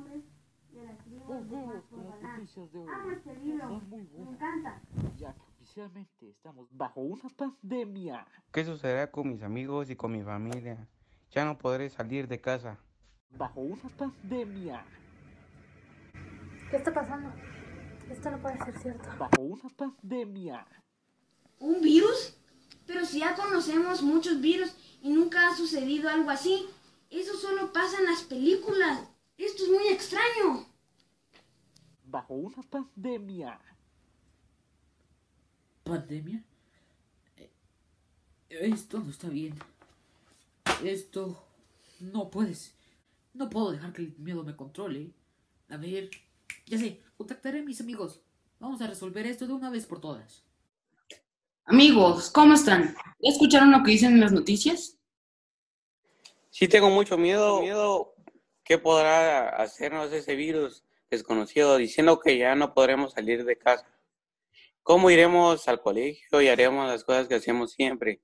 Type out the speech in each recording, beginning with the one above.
nombres de las tribus Los de libros Marco con las Balán. noticias de hoy Amo este libro, son muy me encanta. ya que oficialmente estamos bajo una pandemia. ¿Qué sucederá con mis amigos y con mi familia? Ya no podré salir de casa. Bajo una pandemia. ¿Qué está pasando? Esto no puede ser cierto. Bajo una pandemia. ¿Un virus? Pero si ya conocemos muchos virus y nunca ha sucedido algo así. Eso solo pasa en las películas. Esto es muy extraño. Bajo una pandemia. ¿Pandemia? Eh, Esto no está bien. Esto no puedes. No puedo dejar que el miedo me controle. A ver, ya sé, contactaré a mis amigos. Vamos a resolver esto de una vez por todas. Amigos, ¿cómo están? ¿Ya escucharon lo que dicen en las noticias? Sí tengo mucho miedo, miedo qué podrá hacernos ese virus desconocido, diciendo que ya no podremos salir de casa. ¿Cómo iremos al colegio y haremos las cosas que hacemos siempre?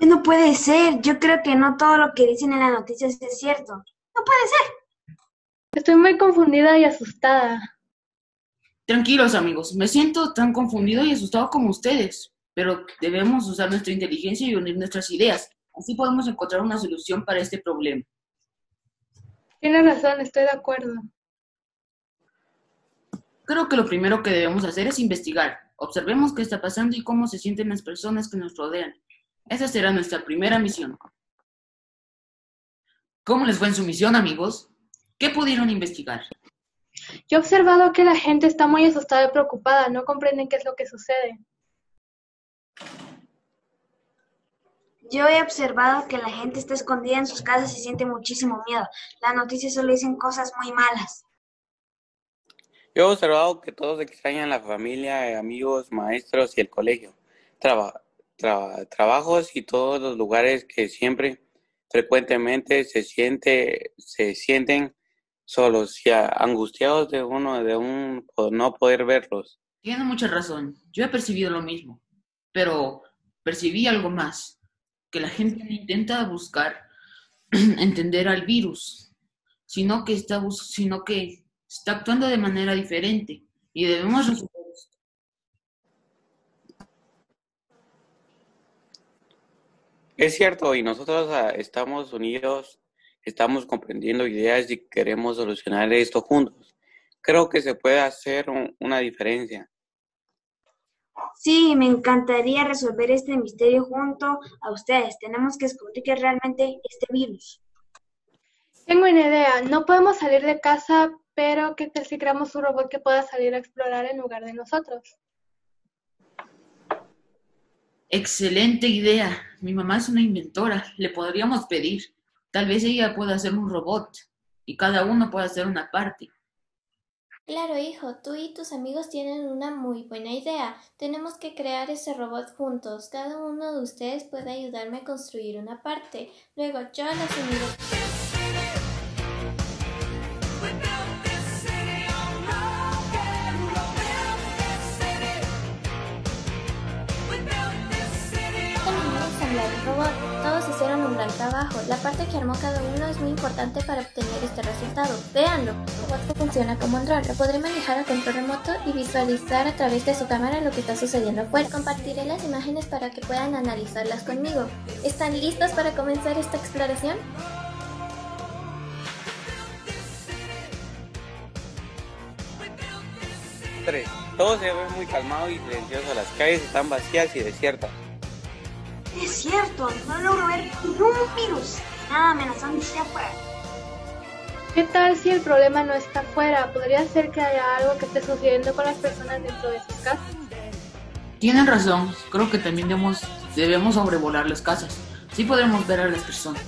No puede ser. Yo creo que no todo lo que dicen en las noticias es cierto. No puede ser. Estoy muy confundida y asustada. Tranquilos, amigos. Me siento tan confundido y asustado como ustedes. Pero debemos usar nuestra inteligencia y unir nuestras ideas. Así podemos encontrar una solución para este problema. Tienes razón, estoy de acuerdo. Creo que lo primero que debemos hacer es investigar. Observemos qué está pasando y cómo se sienten las personas que nos rodean. Esa será nuestra primera misión. ¿Cómo les fue en su misión, amigos? ¿Qué pudieron investigar? Yo he observado que la gente está muy asustada y preocupada, no comprenden qué es lo que sucede. Yo he observado que la gente está escondida en sus casas y siente muchísimo miedo. Las noticias solo dicen cosas muy malas. Yo he observado que todos extrañan la familia, amigos, maestros y el colegio, traba- tra- trabajos y todos los lugares que siempre, frecuentemente se siente, se sienten solos y angustiados de uno, de un por no poder verlos. Tiene mucha razón. Yo he percibido lo mismo. Pero percibí algo más. Que la gente no intenta buscar entender al virus, sino que está, sino que está actuando de manera diferente. Y debemos resolver esto. Es cierto, y nosotros ah, estamos unidos, estamos comprendiendo ideas y queremos solucionar esto juntos. Creo que se puede hacer un- una diferencia. Sí, me encantaría resolver este misterio junto a ustedes. Tenemos que descubrir qué es realmente este virus. Tengo una idea, no podemos salir de casa, pero ¿qué tal si creamos un robot que pueda salir a explorar en lugar de nosotros? Excelente idea. Mi mamá es una inventora. Le podríamos pedir. Tal vez ella pueda hacer un robot y cada uno pueda hacer una parte. Claro, hijo, tú y tus amigos tienen una muy buena idea. Tenemos que crear ese robot juntos. Cada uno de ustedes puede ayudarme a construir una parte. Luego yo las uniré. Trabajo. La parte que armó cada uno es muy importante para obtener este resultado. Véanlo. El funciona como un dron. Lo podré manejar a control remoto y visualizar a través de su cámara lo que está sucediendo afuera. Compartiré las imágenes para que puedan analizarlas conmigo. ¿Están listos para comenzar esta exploración? Todo se ve muy calmado y silencioso. Las calles están vacías y desiertas. Es cierto, no logro ver ningún virus. Nada amenazante hacia afuera. ¿Qué tal si el problema no está afuera? Podría ser que haya algo que esté sucediendo con las personas dentro de sus casas. Tienen razón. Creo que también debemos, debemos sobrevolar las casas. Sí podremos ver a las personas.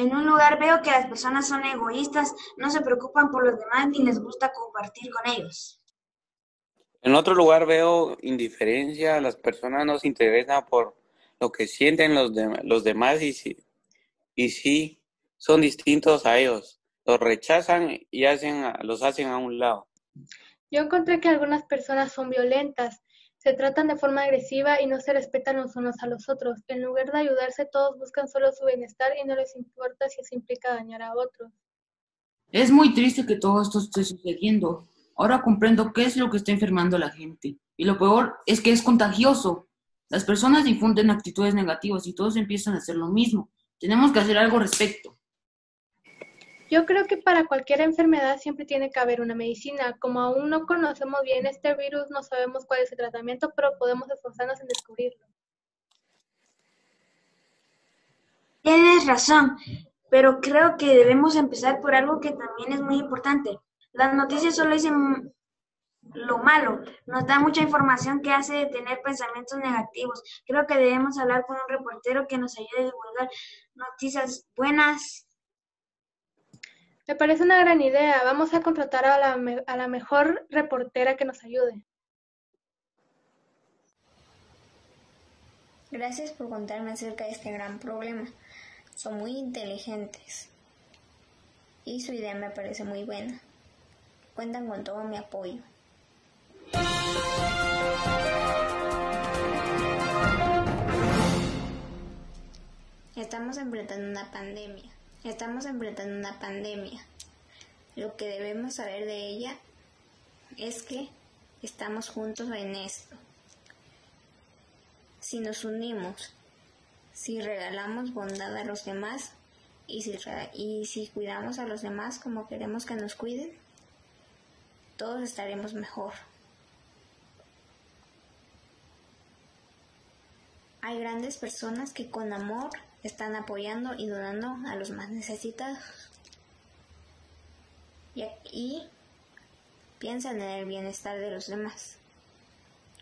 En un lugar veo que las personas son egoístas, no se preocupan por los demás ni les gusta compartir con ellos. En otro lugar veo indiferencia, las personas no se interesan por lo que sienten los, de- los demás y si, y si son distintos a ellos, los rechazan y hacen, los hacen a un lado. Yo encontré que algunas personas son violentas, se tratan de forma agresiva y no se respetan los unos a los otros. En lugar de ayudarse, todos buscan solo su bienestar y no les importa si eso implica dañar a otros. Es muy triste que todo esto esté sucediendo. Ahora comprendo qué es lo que está enfermando a la gente. Y lo peor es que es contagioso. Las personas difunden actitudes negativas y todos empiezan a hacer lo mismo. Tenemos que hacer algo al respecto. Yo creo que para cualquier enfermedad siempre tiene que haber una medicina. Como aún no conocemos bien este virus, no sabemos cuál es el tratamiento, pero podemos esforzarnos en descubrirlo. Tienes razón, pero creo que debemos empezar por algo que también es muy importante. Las noticias solo dicen lo malo, nos da mucha información que hace tener pensamientos negativos. Creo que debemos hablar con un reportero que nos ayude a divulgar noticias buenas. Me parece una gran idea. Vamos a contratar a la, a la mejor reportera que nos ayude. Gracias por contarme acerca de este gran problema. Son muy inteligentes. Y su idea me parece muy buena. Cuentan con todo mi apoyo. Estamos enfrentando una pandemia. Estamos enfrentando una pandemia. Lo que debemos saber de ella es que estamos juntos en esto. Si nos unimos, si regalamos bondad a los demás y si, cuidamos a los demás como queremos que nos cuiden, todos estaremos mejor. Hay grandes personas que con amor están apoyando y donando a los más necesitados. Y, y piensan en el bienestar de los demás.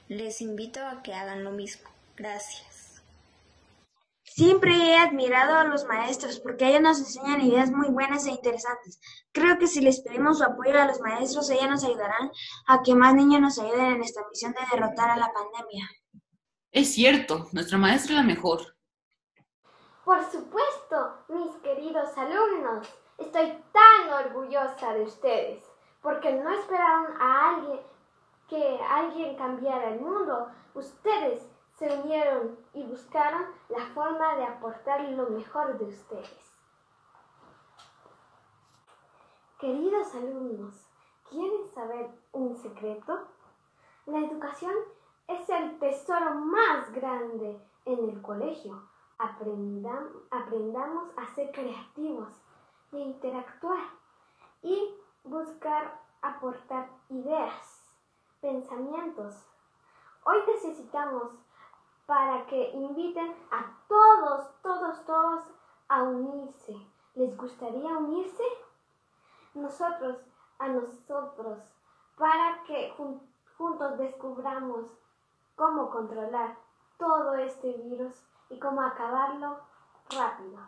Les invito a que hagan lo mismo. Gracias. Siempre he admirado a los maestros porque ellos nos enseñan ideas muy buenas e interesantes. Creo que si les pedimos su apoyo a los maestros, ellos nos ayudarán a que más niños nos ayuden en esta misión de derrotar a la pandemia. Es cierto, nuestra maestra es la mejor. Por supuesto, mis queridos alumnos, estoy tan orgullosa de ustedes, porque no esperaron a alguien que alguien cambiara el mundo. Ustedes se unieron y buscaron la forma de aportar lo mejor de ustedes. Queridos alumnos, ¿quieren saber un secreto? La educación es el tesoro más grande en el colegio. Aprendam- aprendamos a ser creativos y a interactuar y buscar aportar ideas, pensamientos. Hoy necesitamos para que inviten a todos, todos, todos a unirse. ¿Les gustaría unirse? Nosotros, a nosotros, para que jun- juntos descubramos cómo controlar todo este virus y cómo acabarlo rápido.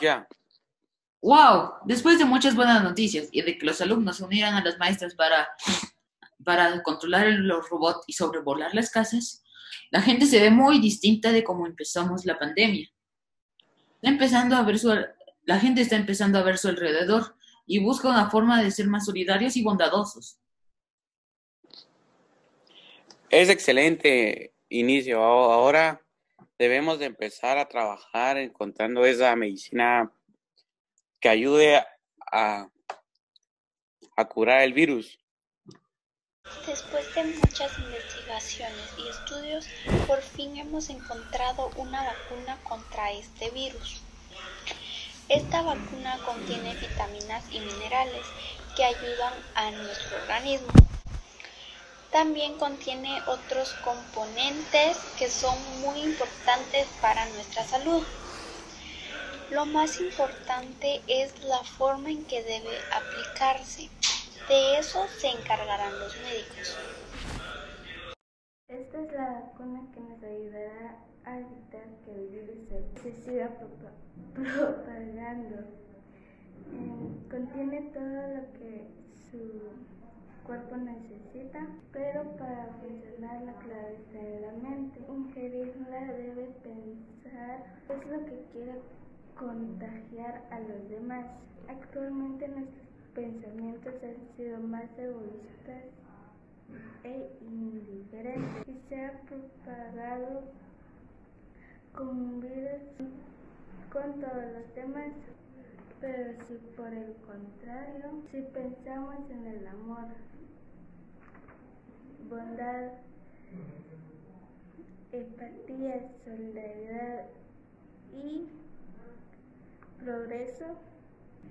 Ya, ¡Wow! Después de muchas buenas noticias y de que los alumnos se unieran a las maestras para, para controlar los robots y sobrevolar las casas, la gente se ve muy distinta de cómo empezamos la pandemia. Está empezando a ver su, la gente está empezando a ver su alrededor y busca una forma de ser más solidarios y bondadosos. es excelente inicio. Ahora debemos de empezar a trabajar encontrando esa medicina que ayude a curar el virus. Después de muchas investigaciones y estudios, por fin hemos encontrado una vacuna contra este virus. Esta vacuna contiene vitaminas y minerales que ayudan a nuestro organismo. También contiene otros componentes que son muy importantes para nuestra salud. Lo más importante es la forma en que debe aplicarse. De eso se encargarán los médicos. Esta es la vacuna que nos ayudará a evitar que el virus se, siga propa- propagando. Eh, contiene todo lo que su cuerpo necesita, pero para funcionar la clave está en la mente. Ingerirla debe pensar es lo que quiere contagiar a los demás. Actualmente nuestros pensamientos han sido más egoístas e indiferentes y se ha propagado con un virus con todos los demás. Pero si por el contrario, si pensamos en el amor, bondad, empatía, solidaridad y progreso,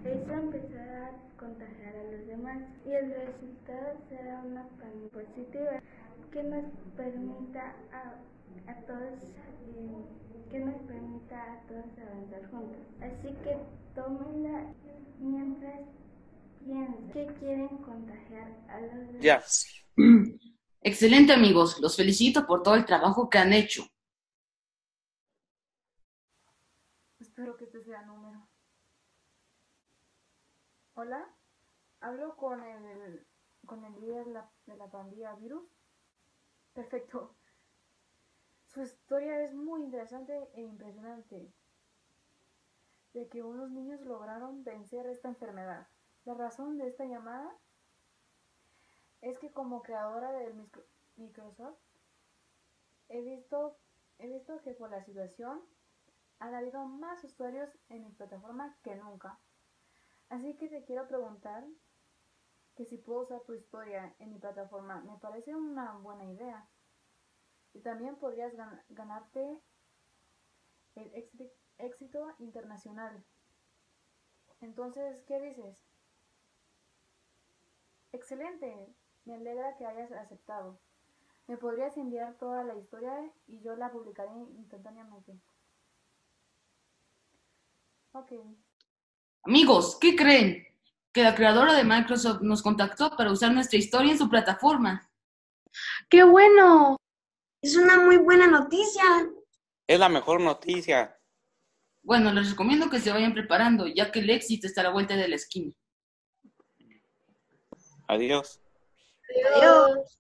eso empezará a contagiar a los demás y el resultado será una pandemia positiva que nos permita a, a todos eh, que nos permita a todos avanzar juntos. Así que tómenla mientras piensan que quieren contagiar a los demás. Excelente amigos, los felicito por todo el trabajo que han hecho. Espero que este sea número. Hola, hablo con el, con el líder de la, de la pandilla Virus. Perfecto. Su historia es muy interesante e impresionante. De que unos niños lograron vencer esta enfermedad. La razón de esta llamada es que como creadora del micro- Microsoft he visto, he visto que por la situación han habido más usuarios en mi plataforma que nunca. Así que te quiero preguntar que si puedo usar tu historia en mi plataforma. Me parece una buena idea. Y también podrías gan- ganarte el éxito internacional. Entonces, ¿qué dices? Excelente. Me alegra que hayas aceptado. ¿Me podrías enviar toda la historia y yo la publicaré instantáneamente? Ok. Amigos, ¿qué creen? Que la creadora de Microsoft nos contactó para usar nuestra historia en su plataforma. ¡Qué bueno! Es una muy buena noticia. Es la mejor noticia. Bueno, les recomiendo que se vayan preparando, ya que el éxito está a la vuelta de la esquina. Adiós.